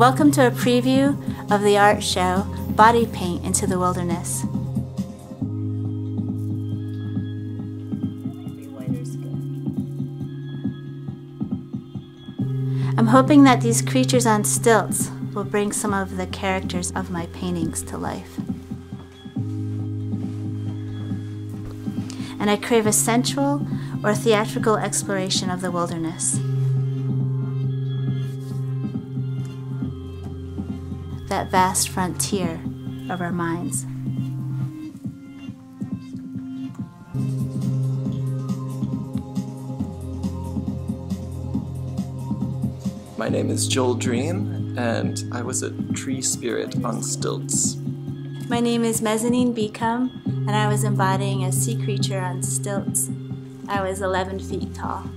Welcome to a preview of the art show Body Paint into the Wilderness. I'm hoping that these creatures on stilts will bring some of the characters of my paintings to life. And I crave a sensual or theatrical exploration of the wilderness. That vast frontier of our minds. My name is Joel Dream, and I was a tree spirit on stilts. My name is Mezzanine Beacom, and I was embodying a sea creature on stilts. I was 11 feet tall.